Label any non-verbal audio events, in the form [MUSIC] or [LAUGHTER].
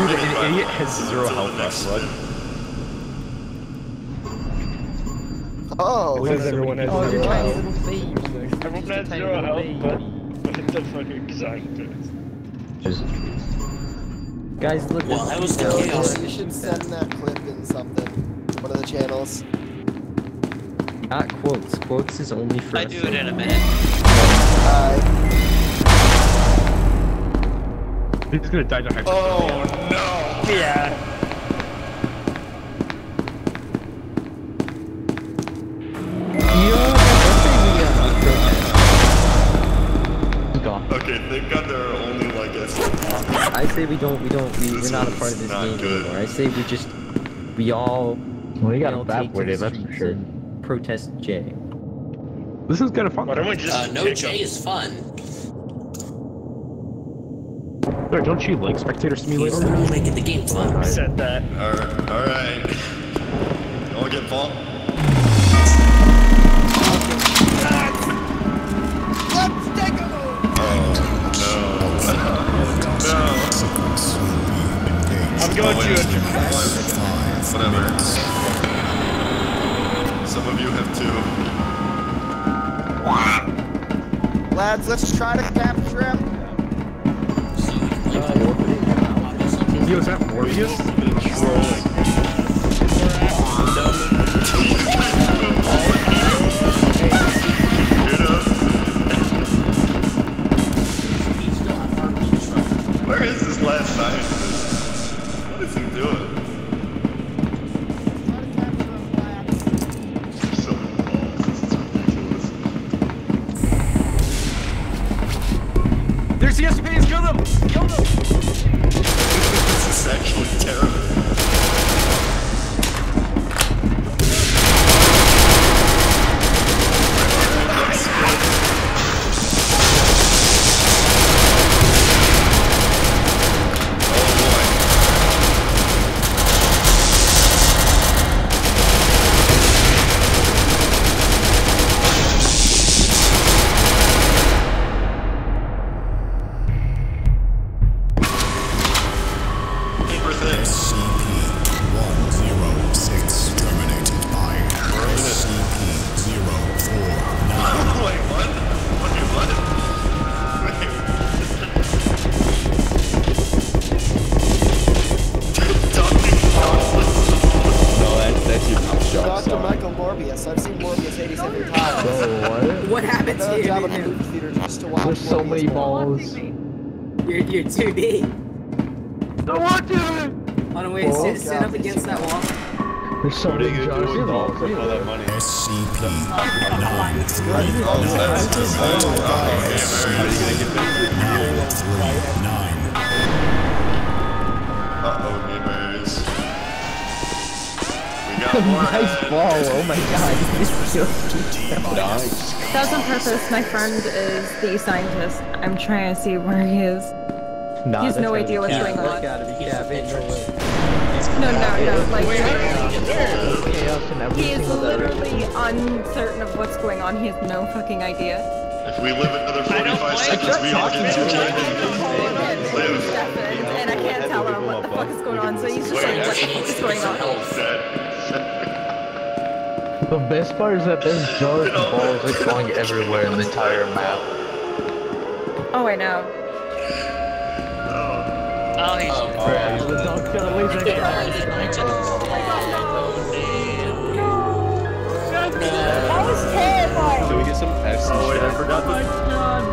Dude, an idiot has zero health left, bud. Oh, Because everyone has Oh, you're zero health. little babes. Everyone has zero health, baby. but what the fucking scientist? Just, Guys, look. Well, this that was the video. chaos. you should send that clip in something. One of the channels. Not quotes. Quotes is only for. I us. do it in a minute. Hi. He's gonna die to hypothermia. Oh no! Yeah. He's gone. Okay, thank God there are only like a I say we don't. We don't. We, we're not a part of this game good. anymore. I say we just. We all. Well, you got all him bad take with the it, that's for sure. Protest Jay. This is kind of fun. Why don't we just Uh, no kick J him? is fun. Sir, don't you like Spectator He's Simulator? literally making the game fun. I said that. Alright, alright. You wanna get Paul? Let's take a I'm going Wait, to a Whatever. Some of you have two. Lads, let's try to capture him. Yo, is that Morpheus? Where is this last scientist? What is he doing? So many balls. This is ridiculous. There's the SCPs! Michael Morbius. I've seen Morbius 87 times. what? What happened I've to done a you? job at the movie theater just to watch There's so many balls. You're, you're 2D. Don't want to! Hold on, wait, Oh, sit, sit up against that wall. There's so many Jonathan balls. all that money? SCP-939 Uh-oh, nice ball. Oh my god. This just keeps Nice. That was on purpose. My friend is the scientist. I'm trying to see where he is. Nah, He has no idea what's going on. gotta be cap. No. No, no, no. Like, Chaos he is literally uncertain of what's going on. He has no fucking idea. If we live another 45 seconds, we all get to live. And I can't tell him what the fuck is going on, so he's just like, what the fuck is going on? The best part is that there's just balls like going everywhere in the entire map. Oh, I know. Oh, oh he's oh, crap. The dog's got away from [LAUGHS] oh, That was terrifying. Should we get some F's and shit? Oh, I forgot the... Oh,